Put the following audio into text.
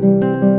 you